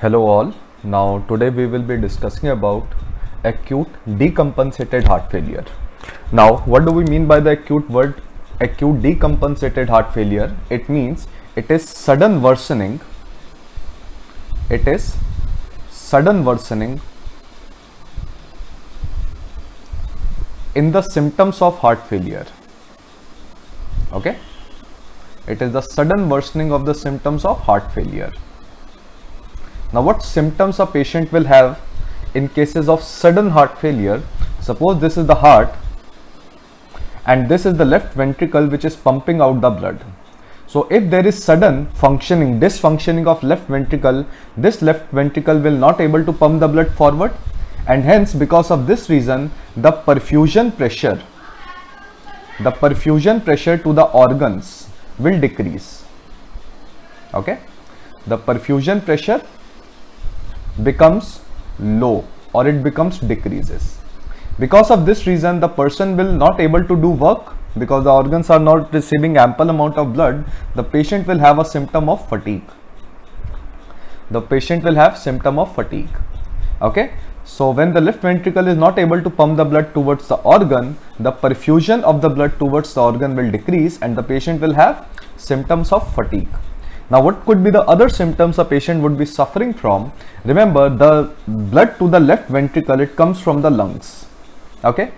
Hello all. Now today we will be discussing about acute decompensated heart failure. Now what do we mean by the acute word acute decompensated heart failure? It means it is sudden worsening. It is sudden worsening in the symptoms of heart failure. Okay? It is the sudden worsening of the symptoms of heart failure. Now what symptoms a patient will have in cases of sudden heart failure? Suppose this is the heart and this is the left ventricle which is pumping out the blood. So if there is sudden functioning, dysfunctioning of left ventricle, this left ventricle will not able to pump the blood forward and hence because of this reason the perfusion pressure, the perfusion pressure to the organs will decrease. Okay, the perfusion pressure becomes low or it becomes decreases. Because of this reason, the person will not able to do work because the organs are not receiving ample amount of blood. The patient will have a symptom of fatigue. The patient will have symptom of fatigue. Okay. So when the left ventricle is not able to pump the blood towards the organ, the perfusion of the blood towards the organ will decrease and the patient will have symptoms of fatigue. Now what could be the other symptoms a patient would be suffering from? Remember the blood to the left ventricle, it comes from the lungs. Okay.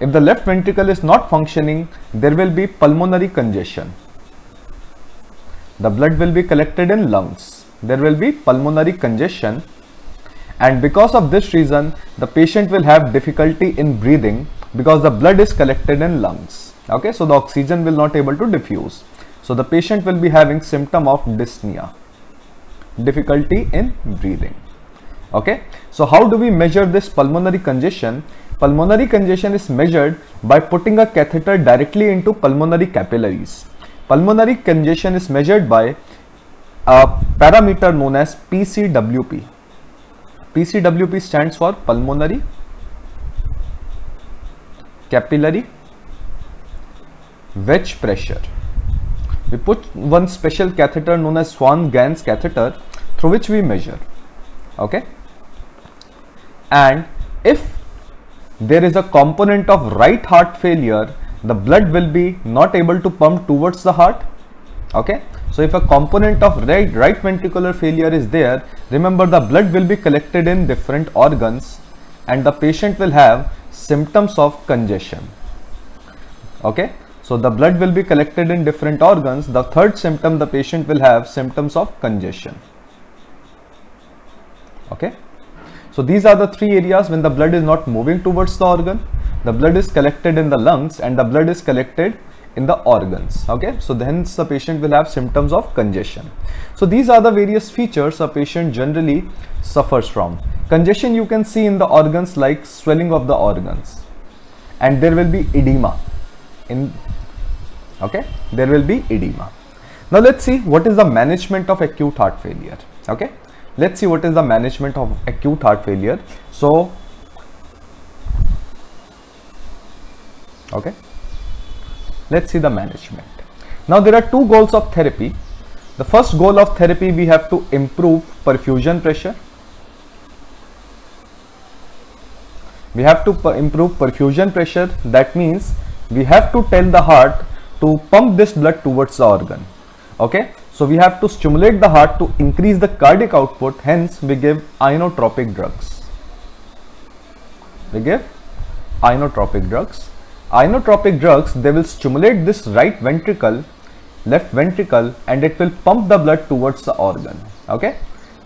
If the left ventricle is not functioning, there will be pulmonary congestion. The blood will be collected in lungs. There will be pulmonary congestion and because of this reason the patient will have difficulty in breathing because the blood is collected in lungs okay so the oxygen will not able to diffuse so the patient will be having symptom of dyspnea difficulty in breathing. Okay? So how do we measure this pulmonary congestion? Pulmonary congestion is measured by putting a catheter directly into pulmonary capillaries. Pulmonary congestion is measured by a parameter known as PCWP PCWP stands for pulmonary capillary wedge pressure. We put one special catheter known as Swan-Ganz catheter through which we measure. Okay. And if there is a component of right heart failure, the blood will be not able to pump towards the heart. Okay. So if a component of right, right ventricular failure is there, remember the blood will be collected in different organs and the patient will have symptoms of congestion. Okay. So the blood will be collected in different organs. The third symptom the patient will have symptoms of congestion. Okay. So these are the three areas when the blood is not moving towards the organ. The blood is collected in the lungs and the blood is collected in the organs okay so hence the patient will have symptoms of congestion so these are the various features a patient generally suffers from congestion you can see in the organs like swelling of the organs and there will be edema in okay? There will be edema. Now let's see what is the management of acute heart failure. Okay? Let's see what is the management of acute heart failure. So okay? Let's see the management. Now there are two goals of therapy. The first goal of therapy we have to improve perfusion pressure. We have to improve perfusion pressure. That means we have to tell the heart to pump this blood towards the organ okay? So we have to stimulate the heart to increase the cardiac output hence we give inotropic drugs. We give inotropic drugs. Inotropic drugs they will stimulate this right ventricle left ventricle and it will pump the blood towards the organ okay?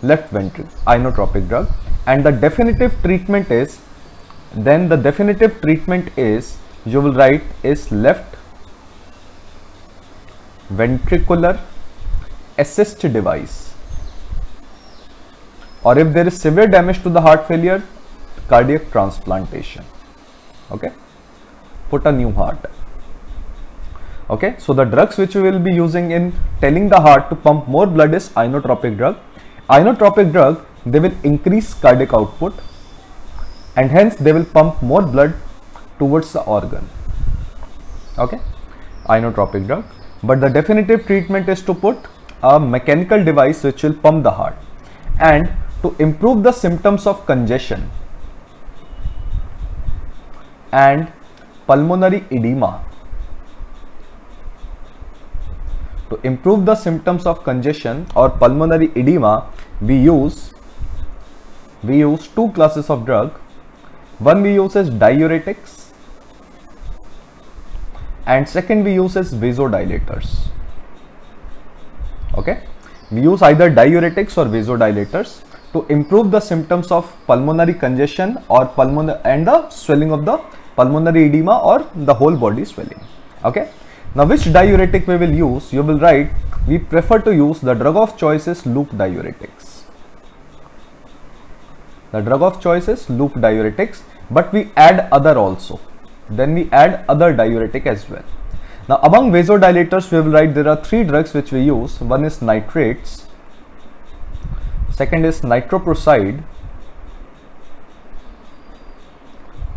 Left ventricle inotropic drug. And the definitive treatment is then the definitive treatment is you will write is left ventricular assist device. Or if there is severe damage to the heart failure cardiac transplantation. Okay? Put a new heart. Okay? So the drugs which we will be using in telling the heart to pump more blood is inotropic drug. Inotropic drug they will increase cardiac output and hence they will pump more blood towards the organ. Okay? Inotropic drug but the definitive treatment is to put a mechanical device which will pump the heart and to improve the symptoms of congestion and pulmonary edema. To improve the symptoms of congestion or pulmonary edema we use we use two classes of drug. One we use is diuretics and second we use is vasodilators. Okay? We use either diuretics or vasodilators to improve the symptoms of pulmonary congestion or pulmonary and the swelling of the pulmonary edema or the whole body swelling. Okay? Now which diuretic we will use? You will write we prefer to use the drug of choice is loop diuretics. The drug of choice is loop diuretics but we add other also then we add other diuretic as well. Now among vasodilators we will write there are three drugs which we use. One is nitrates. Second is nitroprusside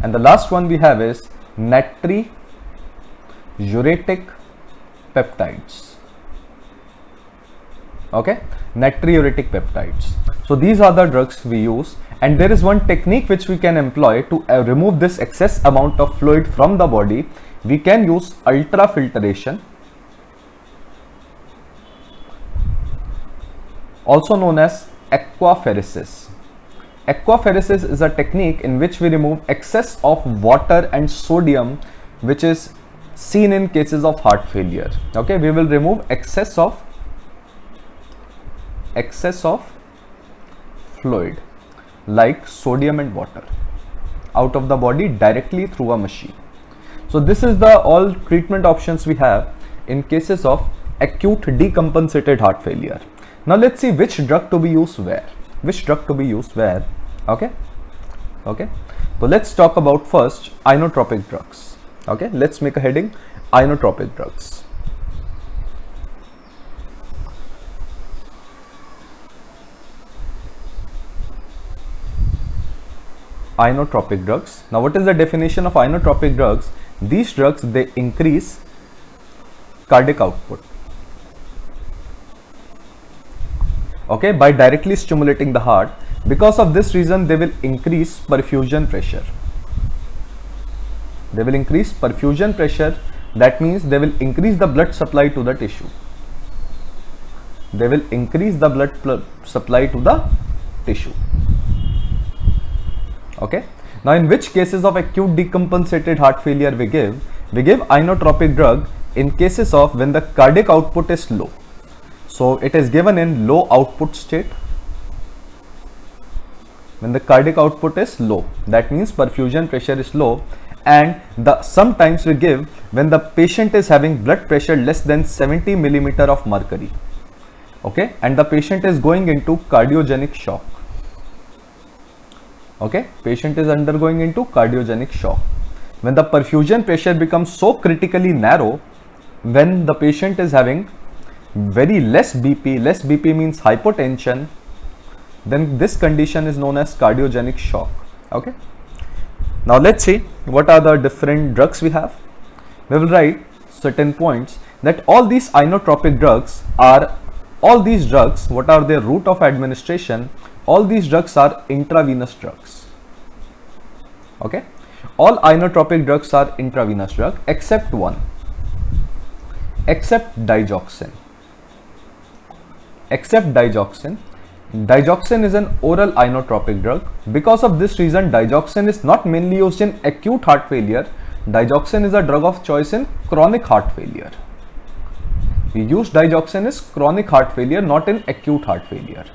and the last one we have is natriuretic peptides. Okay? Natriuretic peptides. So these are the drugs we use and there is one technique which we can employ to uh, remove this excess amount of fluid from the body. We can use ultrafiltration also known as aquapheresis aquapheresis is a technique in which we remove excess of water and sodium which is seen in cases of heart failure. Okay we will remove excess of excess of fluid like sodium and water out of the body directly through a machine. So this is the all treatment options we have in cases of acute decompensated heart failure. Now let's see which drug to be used where. Which drug to be used where. Okay. Okay. So let's talk about first inotropic drugs. Okay. Let's make a heading inotropic drugs. Inotropic drugs. Now what is the definition of inotropic drugs? These drugs they increase cardiac output. Okay, by directly stimulating the heart. Because of this reason they will increase perfusion pressure. They will increase perfusion pressure that means they will increase the blood supply to the tissue. They will increase the blood supply to the tissue okay? Now in which cases of acute decompensated heart failure we give? We give inotropic drug in cases of when the cardiac output is low. So it is given in low output state. When the cardiac output is low that means perfusion pressure is low. And the sometimes we give when the patient is having blood pressure less than 70 millimeter of mercury. Okay? And the patient is going into cardiogenic shock okay? Patient is undergoing into cardiogenic shock. When the perfusion pressure becomes so critically narrow when the patient is having very less bp less bp means hypotension then this condition is known as cardiogenic shock. Okay? Now let's see what are the different drugs we have. We will write certain points that all these inotropic drugs are all these drugs what are their route of administration all these drugs are intravenous drugs. Okay? All inotropic drugs are intravenous drug except one. Except digoxin. Except digoxin. Digoxin is an oral inotropic drug. Because of this reason digoxin is not mainly used in acute heart failure. Digoxin is a drug of choice in chronic heart failure. We use digoxin is chronic heart failure not in acute heart failure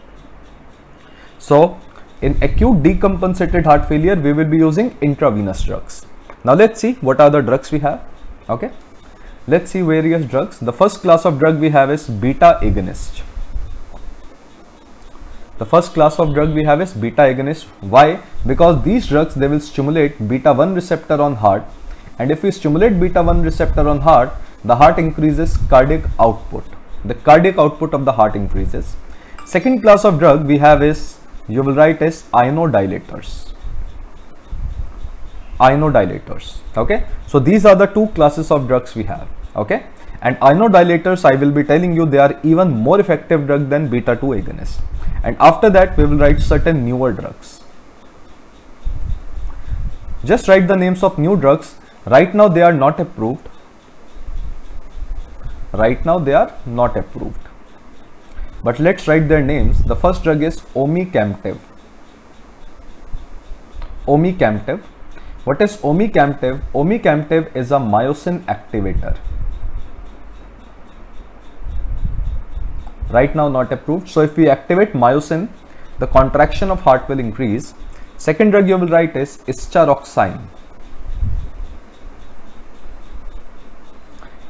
so in acute decompensated heart failure, we will be using intravenous drugs. Now let's see what are the drugs we have. Okay. Let's see various drugs. The first class of drug we have is beta agonist. The first class of drug we have is beta agonist. Why? Because these drugs they will stimulate beta 1 receptor on heart and if we stimulate beta 1 receptor on heart, the heart increases cardiac output. The cardiac output of the heart increases. Second class of drug we have is you will write as inodilators inodilators okay so these are the two classes of drugs we have okay And inodilators, I will be telling you they are even more effective drug than beta 2 agonists. And after that, we will write certain newer drugs. Just write the names of new drugs. Right now, they are not approved. Right now, they are not approved. But let's write their names. The first drug is omecamtiv. Omecamtiv. What is omecamtiv? Omecamtiv is a myosin activator. Right now not approved. So if we activate myosin, the contraction of heart will increase. Second drug you will write is istaroxime.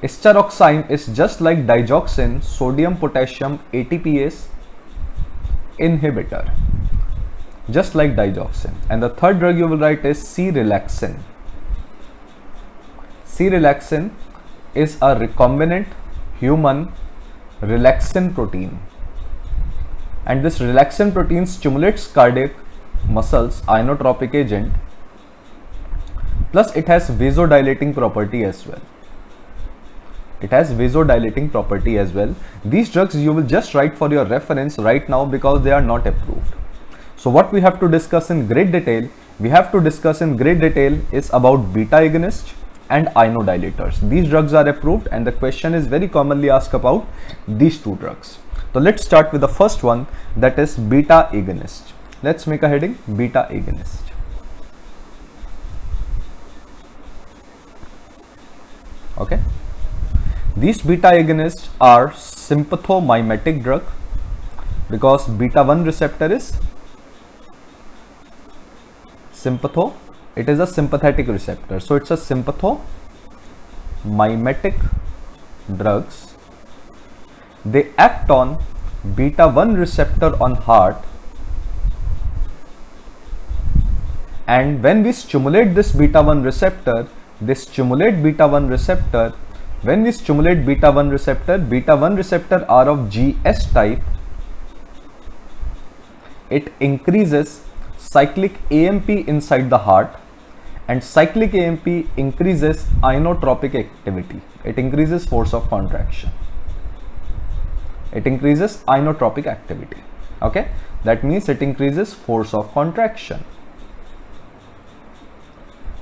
Istaroxime is just like digoxin, sodium potassium ATPase inhibitor just like digoxin. And the third drug you will write is serelaxin. Serelaxin is a recombinant human relaxin protein. And this relaxin protein stimulates cardiac muscles inotropic agent plus it has vasodilating property as well. It has vasodilating property as well. These drugs you will just write for your reference right now because they are not approved. So what we have to discuss in great detail, we have to discuss in great detail is about beta agonist and inodilators. These drugs are approved and the question is very commonly asked about these two drugs. So let's start with the first one that is beta agonist. Let's make a heading beta agonist. Okay. These beta agonists are sympathomimetic drug because beta 1 receptor is sympatho. It is a sympathetic receptor. So it's a sympatho mimetic drugs. They act on beta 1 receptor on heart. And when we stimulate this beta 1 receptor they stimulate beta 1 receptor when we stimulate beta 1 receptor beta 1 receptor are of gs type it increases cyclic AMP inside the heart and cyclic AMP increases inotropic activity. It increases force of contraction. It increases inotropic activity. Okay, that means it increases force of contraction.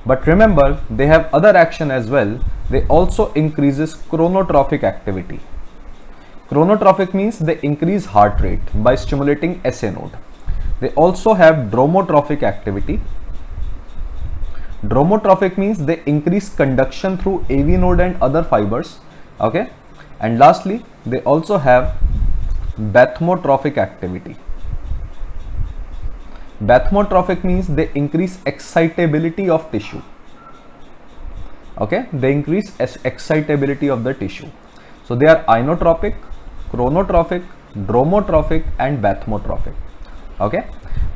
But remember, they have other action as well. They also increases chronotropic activity. Chronotropic means they increase heart rate by stimulating SA node. They also have dromotrophic activity. Dromotrophic means they increase conduction through AV node and other fibers. Okay. And lastly, they also have bathmotrophic activity. Bathmotrophic means they increase excitability of tissue. Okay, they increase excitability of the tissue. So they are inotropic, chronotropic, dromotrophic and bathmotrophic okay?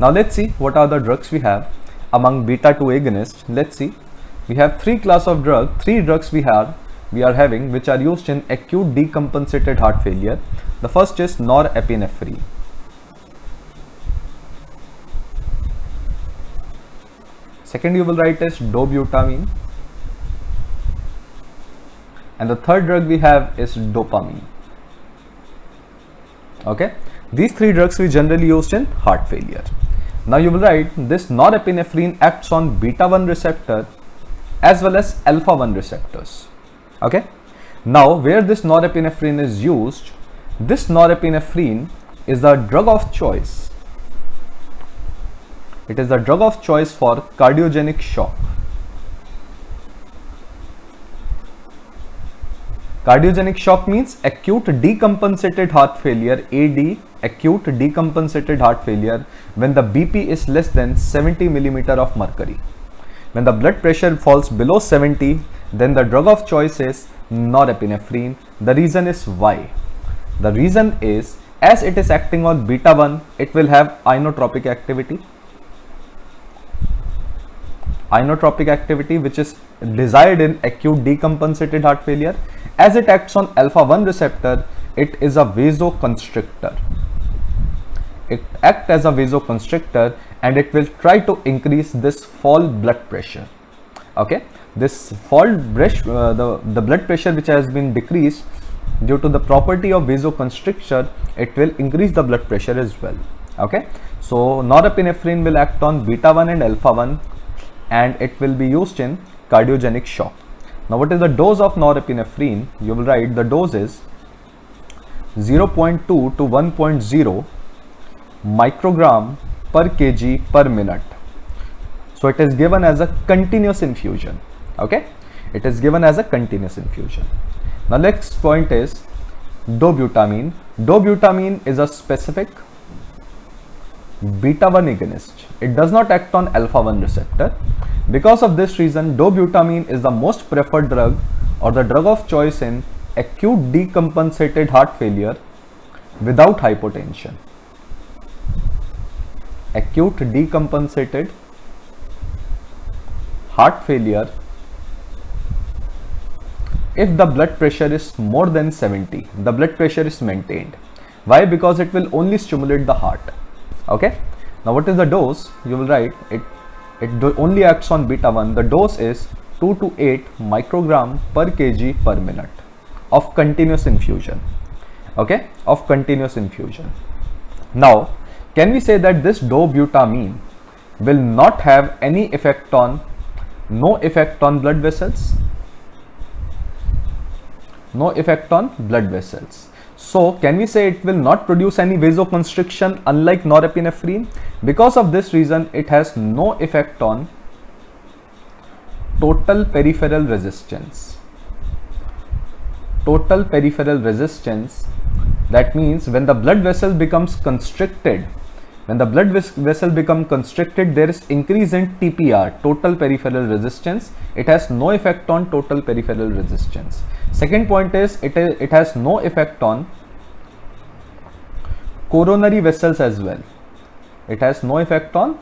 Now let's see what are the drugs we have among beta 2 agonists. Let's see. We have three class of drug three drugs we have we are having which are used in acute decompensated heart failure. The first is norepinephrine second you will write is dobutamine and the third drug we have is dopamine okay these three drugs we generally used in heart failure. Now you will write this norepinephrine acts on beta 1 receptor as well as alpha 1 receptors. Okay. Now where this norepinephrine is used, this norepinephrine is the drug of choice. It is the drug of choice for cardiogenic shock. Cardiogenic shock means acute decompensated heart failure AD acute decompensated heart failure when the BP is less than 70 millimeter of mercury. When the blood pressure falls below 70, then the drug of choice is norepinephrine. The reason is why? The reason is as it is acting on beta 1, it will have inotropic activity. Inotropic activity which is desired in acute decompensated heart failure. As it acts on alpha 1 receptor, it is a vasoconstrictor. It act as a vasoconstrictor and it will try to increase this fall blood pressure. Okay? This fall brush, uh, the, the blood pressure which has been decreased due to the property of vasoconstrictor, it will increase the blood pressure as well. Okay, so norepinephrine will act on beta 1 and alpha 1 and it will be used in cardiogenic shock. Now, what is the dose of norepinephrine? You will write the dose is 0.2 to 1.0 microgram per kg per minute. So, it is given as a continuous infusion. Okay, it is given as a continuous infusion. Now, next point is dobutamine. Dobutamine is a specific beta 1 agonist. It does not act on alpha 1 receptor. Because of this reason, dobutamine is the most preferred drug or the drug of choice in acute decompensated heart failure without hypotension. Acute decompensated heart failure if the blood pressure is more than 70, the blood pressure is maintained. Why? Because it will only stimulate the heart okay? Now what is the dose? You will write it it only acts on beta 1 the dose is 2 to 8 microgram per kg per minute of continuous infusion. Okay? Of continuous infusion. Now can we say that this dobutamine will not have any effect on no effect on blood vessels? No effect on blood vessels so can we say it will not produce any vasoconstriction unlike norepinephrine? Because of this reason, it has no effect on total peripheral resistance. Total peripheral resistance, that means when the blood vessel becomes constricted, when the blood vessel become constricted, there is increase in TPR, total peripheral resistance. It has no effect on total peripheral resistance. Second point is it, it has no effect on coronary vessels as well. It has no effect on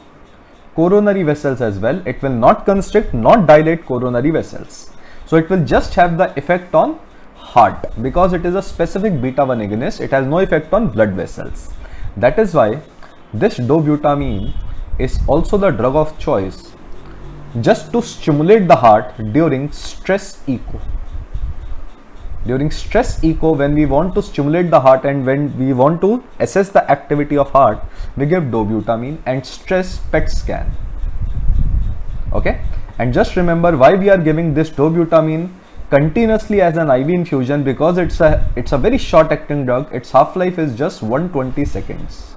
coronary vessels as well. It will not constrict, not dilate coronary vessels. So it will just have the effect on heart because it is a specific beta 1 agonist. It has no effect on blood vessels. That is why this dobutamine is also the drug of choice just to stimulate the heart during stress echo. During stress echo, when we want to stimulate the heart and when we want to assess the activity of heart, we give dobutamine and stress PET scan. Okay. And just remember why we are giving this dobutamine continuously as an IV infusion because it's a it's a very short acting drug. Its half life is just 120 seconds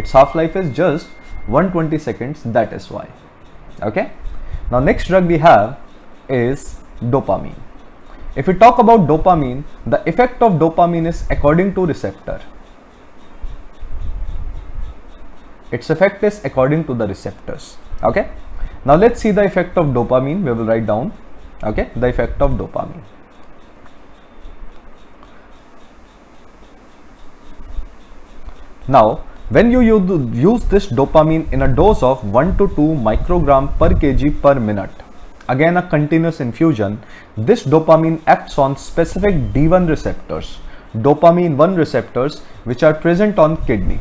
its half-life is just 120 seconds that is why. Okay? Now next drug we have is dopamine. If we talk about dopamine the effect of dopamine is according to receptor. Its effect is according to the receptors. Okay? Now let's see the effect of dopamine. We will write down. Okay? The effect of dopamine. Now when you use this dopamine in a dose of 1 to 2 microgram per kg per minute, again a continuous infusion, this dopamine acts on specific D1 receptors, dopamine 1 receptors which are present on kidney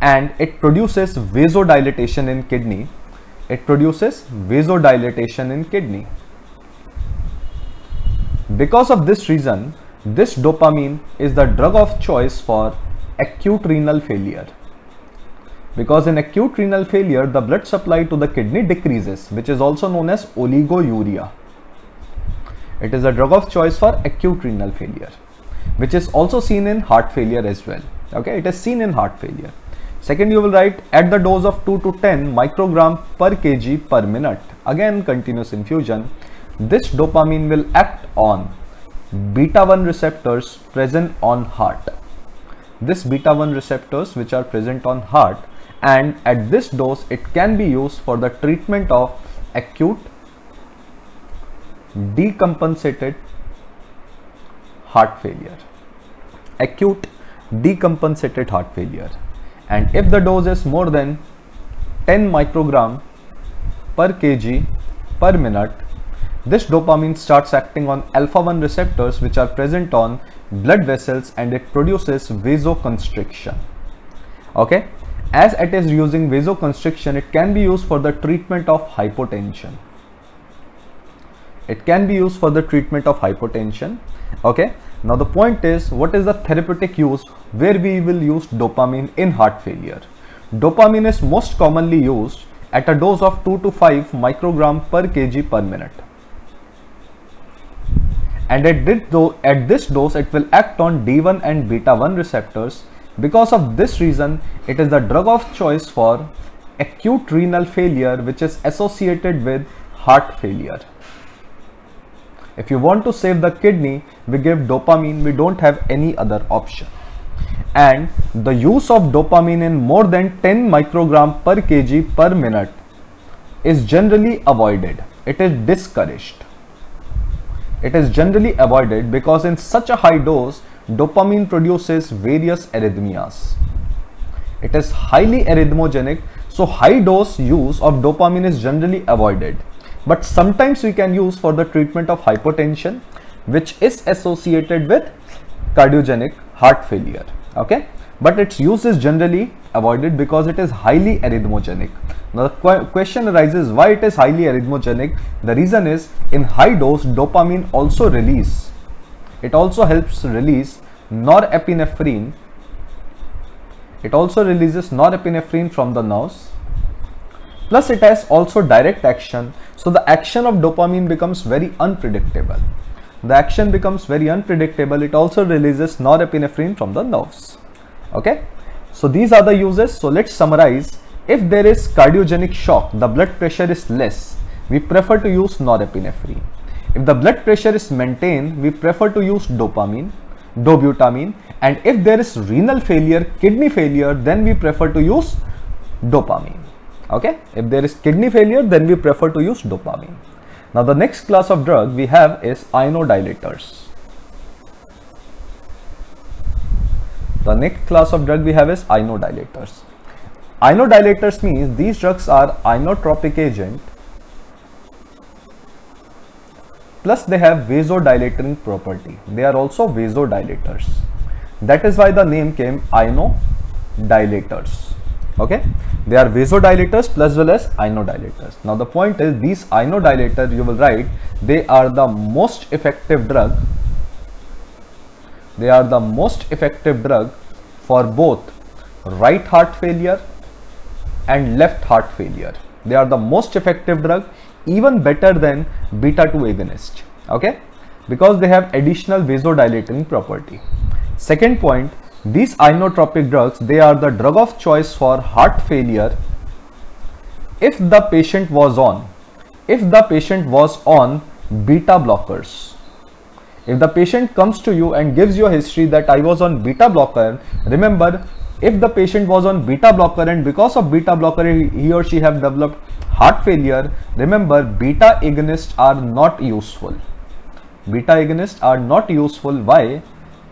and it produces vasodilatation in kidney. It produces vasodilatation in kidney. Because of this reason, this dopamine is the drug of choice for acute renal failure. Because in acute renal failure the blood supply to the kidney decreases which is also known as oliguria it is a drug of choice for acute renal failure which is also seen in heart failure as well. Okay it is seen in heart failure. Second you will write at the dose of 2 to 10 microgram per kg per minute. Again continuous infusion. This dopamine will act on beta 1 receptors present on heart this beta 1 receptors which are present on heart and at this dose it can be used for the treatment of acute decompensated heart failure. Acute decompensated heart failure. And if the dose is more than 10 microgram per kg per minute this dopamine starts acting on alpha 1 receptors which are present on blood vessels and it produces vasoconstriction. Okay, as it is using vasoconstriction, it can be used for the treatment of hypotension. it can be used for the treatment of hypotension. Okay? Now the point is what is the therapeutic use where we will use dopamine in heart failure? Dopamine is most commonly used at a dose of 2 to 5 microgram per kg per minute and at this, at this dose it will act on D1 and beta 1 receptors. Because of this reason it is the drug of choice for acute renal failure which is associated with heart failure. If you want to save the kidney we give dopamine. We don't have any other option. And the use of dopamine in more than 10 microgram per kg per minute is generally avoided. It is discouraged it is generally avoided because in such a high dose, dopamine produces various arrhythmias. It is highly arrhythmogenic, so high dose use of dopamine is generally avoided. But sometimes we can use for the treatment of hypotension, which is associated with cardiogenic heart failure. Okay, but its use is generally avoided because it is highly arrhythmogenic. Now the question arises why it is highly arrhythmogenic. The reason is in high dose dopamine also release. It also helps release norepinephrine. It also releases norepinephrine from the nerves. Plus it has also direct action. So the action of dopamine becomes very unpredictable. The action becomes very unpredictable. It also releases norepinephrine from the nerves. Okay. So these are the uses. So let's summarize if there is cardiogenic shock, the blood pressure is less, we prefer to use norepinephrine. If the blood pressure is maintained, we prefer to use dopamine, dobutamine and if there is renal failure, kidney failure, then we prefer to use dopamine. Okay, if there is kidney failure, then we prefer to use dopamine. Now the next class of drug we have is inodilators. The next class of drug we have is inodilators. Inodilators means these drugs are inotropic agent plus they have vasodilating property. They are also vasodilators. That is why the name came inodilators. Okay, they are vasodilators plus well as inodilators. Now the point is these inodilators you will write they are the most effective drug. They are the most effective drug for both right heart failure and left heart failure. They are the most effective drug even better than beta 2 agonist okay because they have additional vasodilating property. Second point these inotropic drugs they are the drug of choice for heart failure if the patient was on if the patient was on beta blockers if the patient comes to you and gives you a history that I was on beta blocker remember if the patient was on beta blocker and because of beta blocker he or she have developed heart failure remember beta agonists are not useful. Beta agonists are not useful. Why?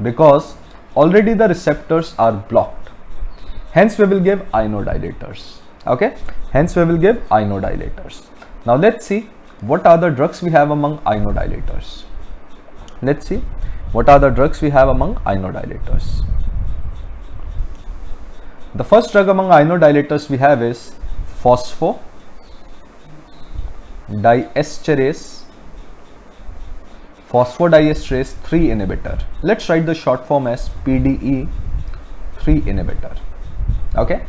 Because already the receptors are blocked. Hence we will give inodilators okay? Hence we will give inodilators now let's see what are the drugs we have among inodilators let's see what are the drugs we have among inodilators the first drug among inodilators we have is phosphodiesterase phosphodiesterase 3 inhibitor. Let's write the short form as PDE 3 inhibitor. Okay.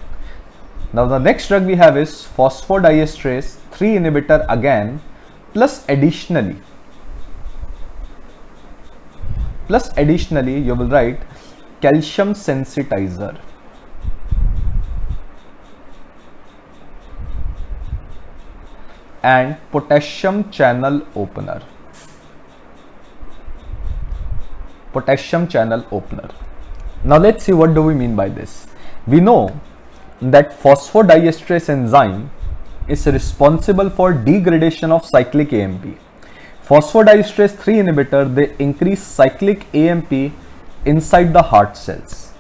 Now the next drug we have is phosphodiesterase 3 inhibitor again plus additionally plus additionally you will write calcium sensitizer and potassium channel opener. Potassium channel opener. Now let's see what do we mean by this. We know that phosphodiesterase enzyme is responsible for degradation of cyclic AMP phosphodiesterase 3 inhibitor they increase cyclic AMP inside the heart cells.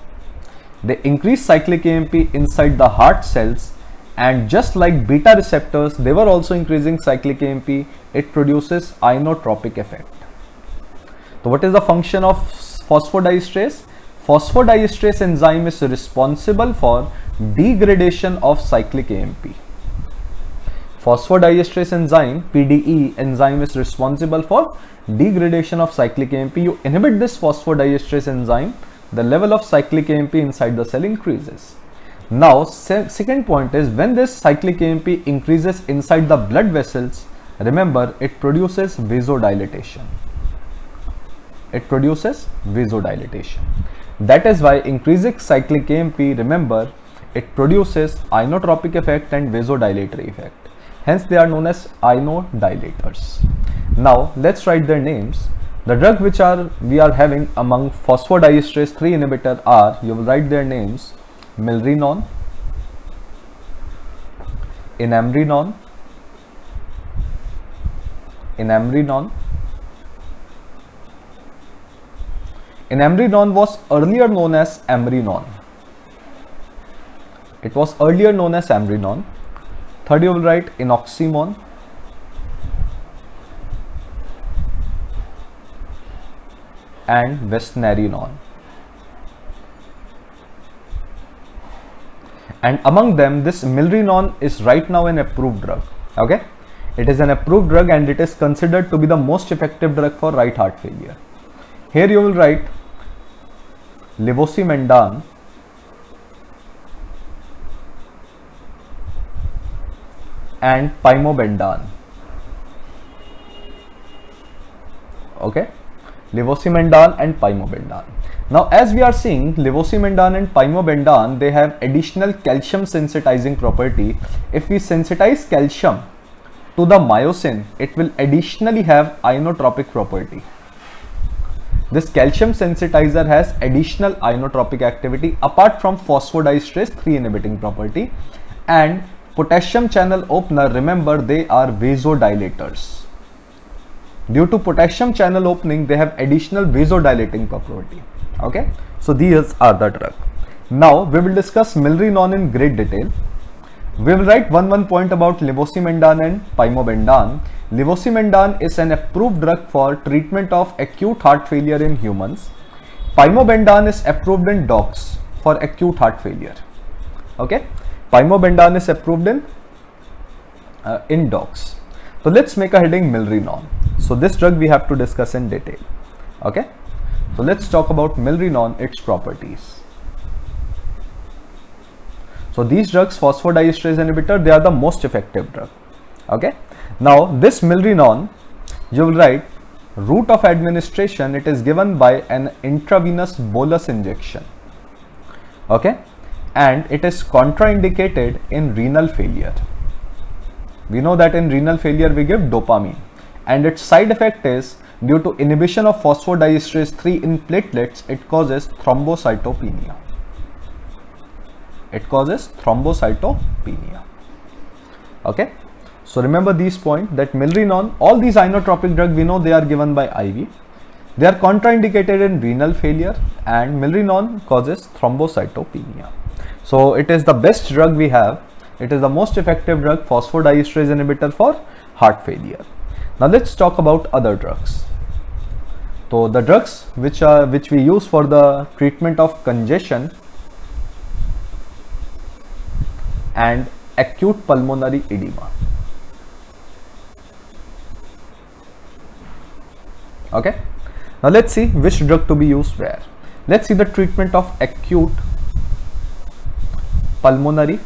They increase cyclic AMP inside the heart cells and just like beta receptors they were also increasing cyclic AMP it produces inotropic effect so what is the function of phosphodiesterase phosphodiesterase enzyme is responsible for degradation of cyclic AMP Phosphodiesterase enzyme, PDE enzyme is responsible for degradation of cyclic AMP. You inhibit this phosphodiesterase enzyme, the level of cyclic AMP inside the cell increases. Now, se second point is when this cyclic AMP increases inside the blood vessels, remember it produces vasodilatation. It produces vasodilatation. That is why increasing cyclic AMP, remember, it produces inotropic effect and vasodilatory effect. Hence, they are known as inodilators. Now, let's write their names. The drug which are we are having among phosphodiesterase 3 inhibitor are, you will write their names, milrinone, inamrinone, inamrinone. Inamrinone was earlier known as amrinone. It was earlier known as amrinone. Third you will write enoximone. and vesnarinone. And among them, this milrinone is right now an approved drug. Okay, it is an approved drug and it is considered to be the most effective drug for right heart failure. Here you will write levosimendan and pimobendan. Okay, levosimendan and pimobendan. Now, as we are seeing, levosimendan and pimobendan, they have additional calcium sensitizing property. If we sensitize calcium to the myosin, it will additionally have inotropic property. This calcium sensitizer has additional inotropic activity apart from phosphodiesterase 3 inhibiting property and potassium channel opener, remember they are vasodilators. Due to potassium channel opening, they have additional vasodilating property. Okay, so these are the drug. Now we will discuss milrinone in great detail. We will write one one point about levosimendan and pimobendan. Levosimendan is an approved drug for treatment of acute heart failure in humans. pimobendan is approved in dogs for acute heart failure. Okay, pimobendan is approved in uh, in dogs. So let's make a heading milrinone. So this drug we have to discuss in detail. Okay. So let's talk about milrinone, its properties. So these drugs, phosphodiesterase inhibitor, they are the most effective drug. Okay. Now this milrinone, you will write route of administration. It is given by an intravenous bolus injection. Okay. And it is contraindicated in renal failure. We know that in renal failure we give dopamine and its side effect is due to inhibition of phosphodiesterase 3 in platelets it causes thrombocytopenia. It causes thrombocytopenia. Okay? So remember these points that milrinone all these inotropic drugs we know they are given by IV they are contraindicated in renal failure and milrinone causes thrombocytopenia. So it is the best drug we have. It is the most effective drug phosphodiesterase inhibitor for heart failure. Now let's talk about other drugs. So the drugs which are which we use for the treatment of congestion and acute pulmonary edema. Okay. Now let's see which drug to be used where. Let's see the treatment of acute pulmonary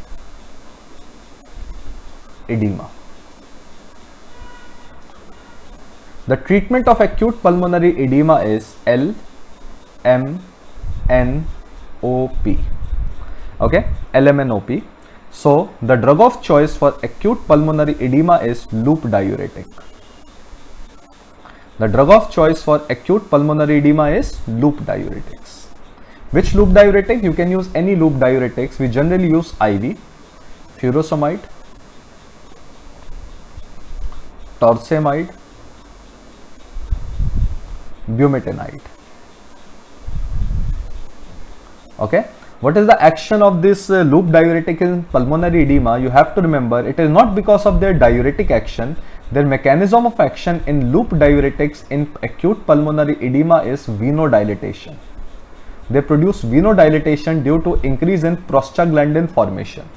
edema. The treatment of acute pulmonary edema is L M N O P. Okay, LMNOP. So the drug of choice for acute pulmonary edema is loop diuretic. The drug of choice for acute pulmonary edema is loop diuretics. Which loop diuretic? You can use any loop diuretics. We generally use IV, furosemide, torsemide, bumetanide okay? What is the action of this uh, loop diuretic in pulmonary edema? You have to remember it is not because of their diuretic action. Their mechanism of action in loop diuretics in acute pulmonary edema is venodilatation. They produce venodilatation due to increase in prostaglandin formation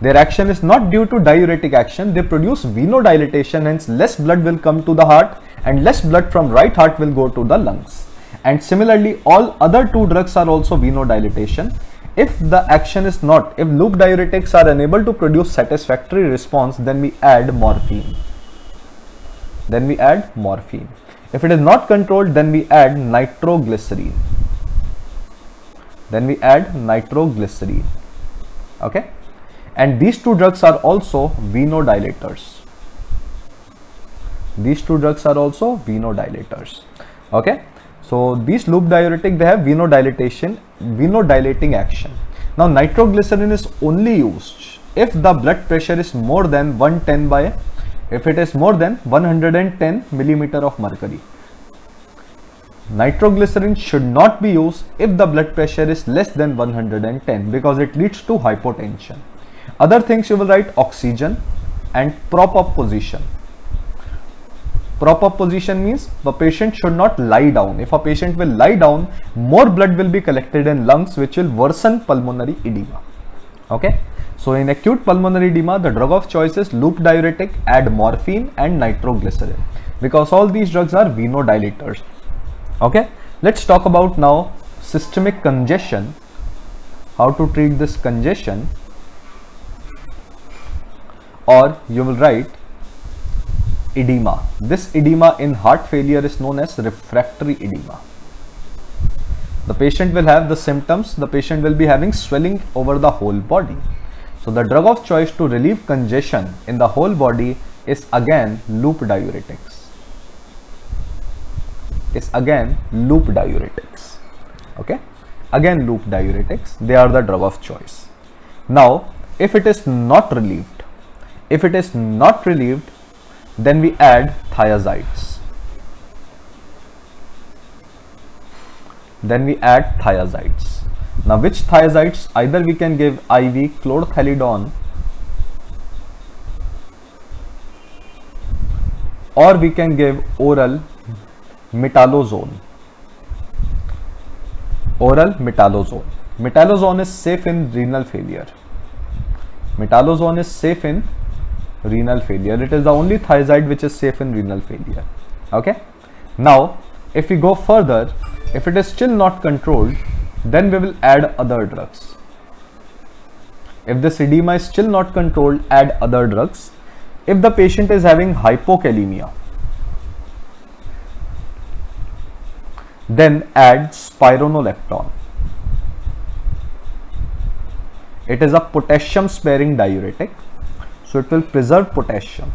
their action is not due to diuretic action. They produce venodilatation hence less blood will come to the heart and less blood from right heart will go to the lungs. And similarly all other two drugs are also venodilatation. If the action is not if loop diuretics are unable to produce satisfactory response then we add morphine. Then we add morphine. If it is not controlled then we add nitroglycerine then we add nitroglycerine okay and these two drugs are also venodilators. These two drugs are also venodilators. Okay? So these loop diuretic they have venodilatation venodilating action. Now nitroglycerin is only used if the blood pressure is more than 110 by if it is more than 110 millimeter of mercury. Nitroglycerin should not be used if the blood pressure is less than 110 because it leads to hypotension. Other things you will write oxygen and prop up position. Prop up position means the patient should not lie down. If a patient will lie down, more blood will be collected in lungs which will worsen pulmonary edema. Okay. So in acute pulmonary edema, the drug of choice is loop diuretic, add morphine and nitroglycerin because all these drugs are venodilators okay let's talk about now systemic congestion how to treat this congestion or you will write edema. This edema in heart failure is known as refractory edema. The patient will have the symptoms. The patient will be having swelling over the whole body. So the drug of choice to relieve congestion in the whole body is again loop diuretics. Is again loop diuretics. Okay? Again loop diuretics. They are the drug of choice. Now if it is not relieved if it is not relieved then we add thiazides. Then we add thiazides. Now which thiazides? Either we can give iv chlorthalidone or we can give oral metolazone. Oral metolazone. Metolazone is safe in renal failure. Metolazone is safe in renal failure. It is the only thiazide which is safe in renal failure. Okay? Now if we go further if it is still not controlled then we will add other drugs. If this edema is still not controlled add other drugs. If the patient is having hypokalemia Then add spironolactone. It is a potassium sparing diuretic. So it will preserve potassium.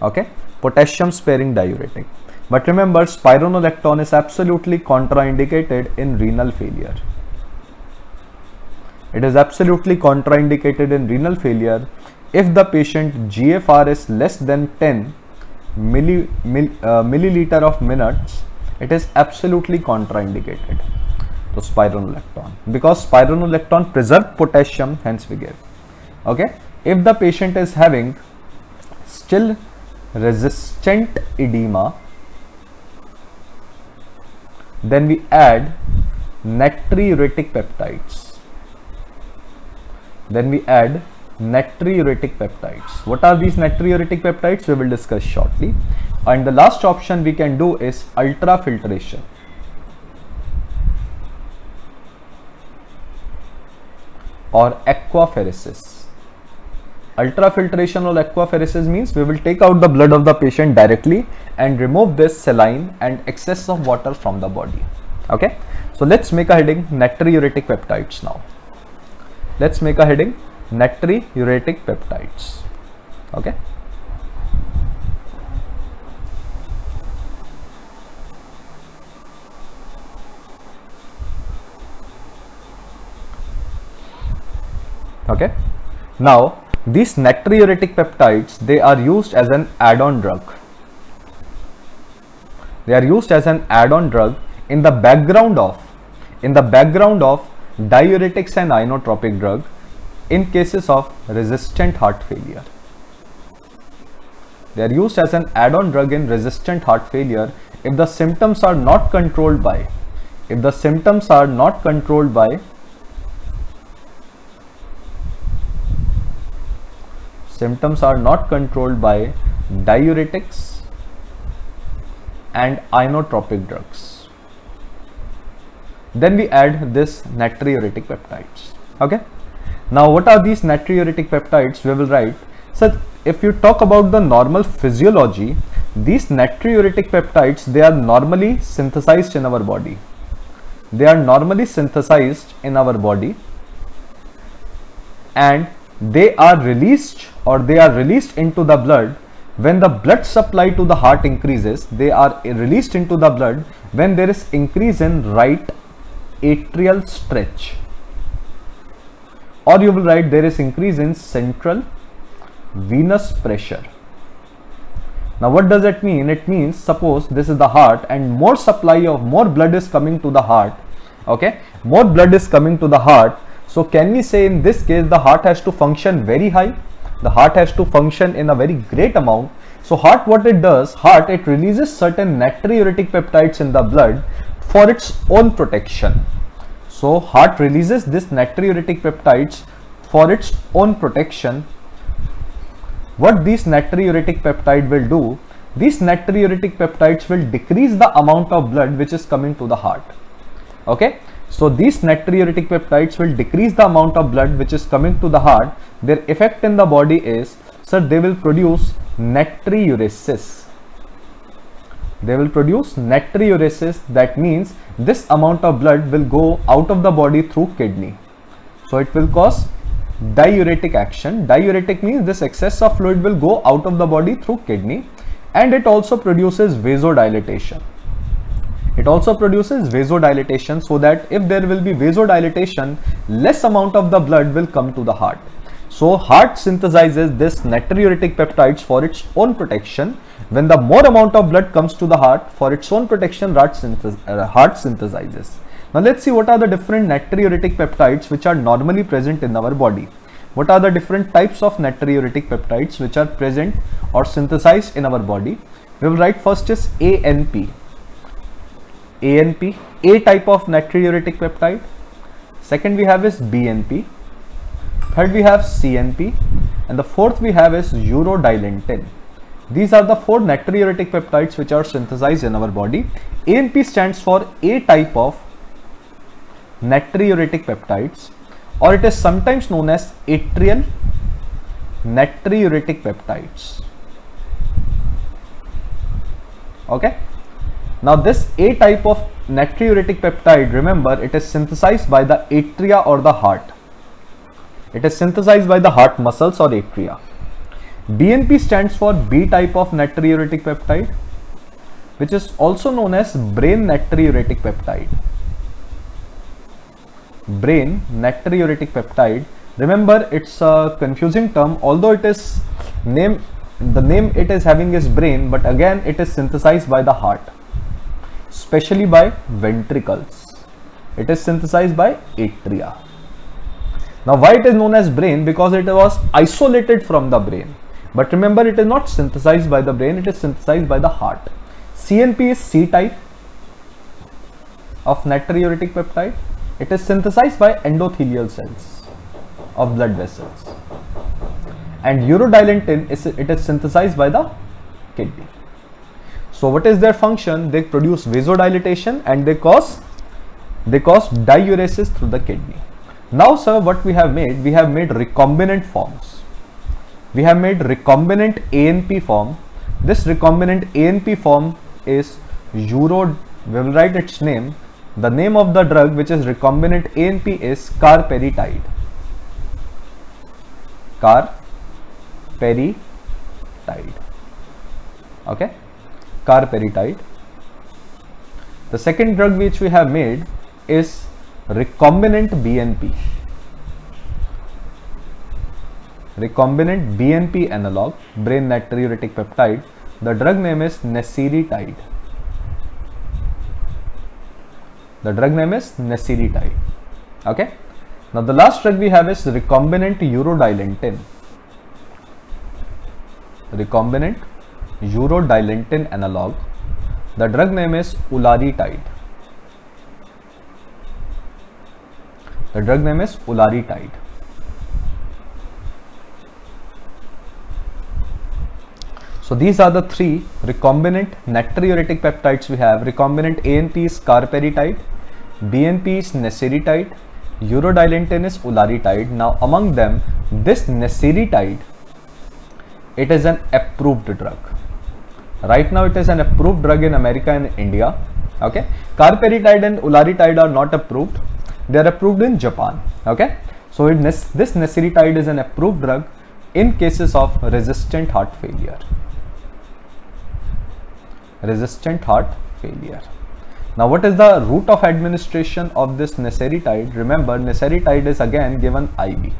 Okay, potassium sparing diuretic. But remember spironolactone is absolutely contraindicated in renal failure. It is absolutely contraindicated in renal failure if the patient GFR is less than 10 milli, mill, uh, milliliter of minutes, it is absolutely contraindicated to spironolactone because spironolactone preserves potassium, hence we give. Okay, if the patient is having still resistant edema, then we add natriuretic peptides. Then we add natriuretic peptides. What are these natriuretic peptides? We will discuss shortly. And the last option we can do is ultrafiltration. Or aquapheresis. Ultrafiltration or aquapheresis means we will take out the blood of the patient directly and remove this saline and excess of water from the body. Okay. So let's make a heading natriuretic peptides now. Let's make a heading natriuretic peptides okay okay now these natriuretic peptides they are used as an add-on drug they are used as an add-on drug in the background of in the background of diuretics and inotropic drug in cases of resistant heart failure. They are used as an add-on drug in resistant heart failure if the symptoms are not controlled by if the symptoms are not controlled by symptoms are not controlled by diuretics and inotropic drugs. Then we add this natriuretic peptides. Okay. Now what are these natriuretic peptides? We will write. So if you talk about the normal physiology, these natriuretic peptides, they are normally synthesized in our body. They are normally synthesized in our body and they are released or they are released into the blood. When the blood supply to the heart increases they are released into the blood. When there is increase in right atrial stretch. Or you will write there is increase in central venous pressure. Now what does it mean? It means suppose this is the heart and more supply of more blood is coming to the heart. Okay? More blood is coming to the heart so can we say in this case the heart has to function very high? The heart has to function in a very great amount. So heart what it does, heart it releases certain natriuretic peptides in the blood for its own protection. So heart releases this natriuretic peptides for its own protection. What these natriuretic peptide will do, these natriuretic peptides will decrease the amount of blood which is coming to the heart. Okay, so these natriuretic peptides will decrease the amount of blood which is coming to the heart. Their effect in the body is, sir, they will produce natriuresis. They will produce natriuresis. That means this amount of blood will go out of the body through kidney. So it will cause diuretic action. Diuretic means this excess of fluid will go out of the body through kidney and it also produces vasodilatation. It also produces vasodilatation so that if there will be vasodilatation, less amount of the blood will come to the heart. So heart synthesizes this natriuretic peptides for its own protection. When the more amount of blood comes to the heart for its own protection, heart, uh, heart synthesizes. Now let's see what are the different natriuretic peptides which are normally present in our body. What are the different types of natriuretic peptides which are present or synthesized in our body? We will write first is ANP ANP, A type of natriuretic peptide. Second we have is BNP. Third we have CNP. And the fourth we have is urodilantin. These are the four natriuretic peptides which are synthesized in our body. ANP stands for A type of natriuretic peptides or it is sometimes known as atrial natriuretic peptides. Okay. Now this A type of natriuretic peptide, remember it is synthesized by the atria or the heart. It is synthesized by the heart muscles or atria. BNP stands for B type of natriuretic peptide which is also known as brain natriuretic peptide. Brain natriuretic peptide. Remember it's a confusing term although it is name the name it is having is brain but again it is synthesized by the heart especially by ventricles. It is synthesized by atria. Now why it is known as brain? Because it was isolated from the brain. But remember it is not synthesized by the brain, it is synthesized by the heart. CNP is C type of natriuretic peptide. It is synthesized by endothelial cells of blood vessels. And urodilantin is it is synthesized by the kidney. So what is their function? They produce vasodilatation and they cause they cause diuresis through the kidney. Now sir, what we have made? We have made recombinant forms. We have made recombinant ANP form. This recombinant ANP form is Euro, we will write its name. The name of the drug which is recombinant ANP is carperitide. Carperitide. Okay carperitide. The second drug which we have made is recombinant BNP. Recombinant BNP analog, brain natriuretic peptide. The drug name is nesiritide. The drug name is nesiritide. Okay. Now the last drug we have is recombinant urodilantin. Recombinant urodilantin analog. The drug name is ularitide. The drug name is ularitide. So these are the three recombinant natriuretic peptides we have. Recombinant ANP is carperitide, BNP is nesiritide, urodilantine is ularitide. Now among them, this nesiritide, it is an approved drug. Right now it is an approved drug in America and India. Okay, carperitide and ularitide are not approved. They are approved in Japan. Okay, so it, this nesiritide is an approved drug in cases of resistant heart failure resistant heart failure. Now what is the route of administration of this nesiritide? Remember nesiritide is again given IV.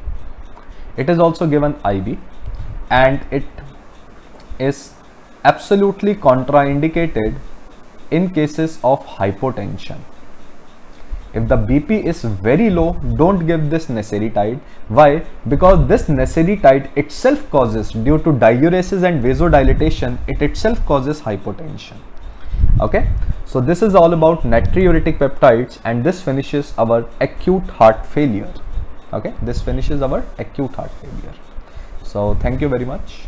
It is also given IV and it is absolutely contraindicated in cases of hypotension. If the BP is very low, don't give this nesiritide. Why? Because this nesiritide itself causes, due to diuresis and vasodilatation, it itself causes hypotension. Okay, so this is all about natriuretic peptides and this finishes our acute heart failure. Okay, this finishes our acute heart failure. So thank you very much.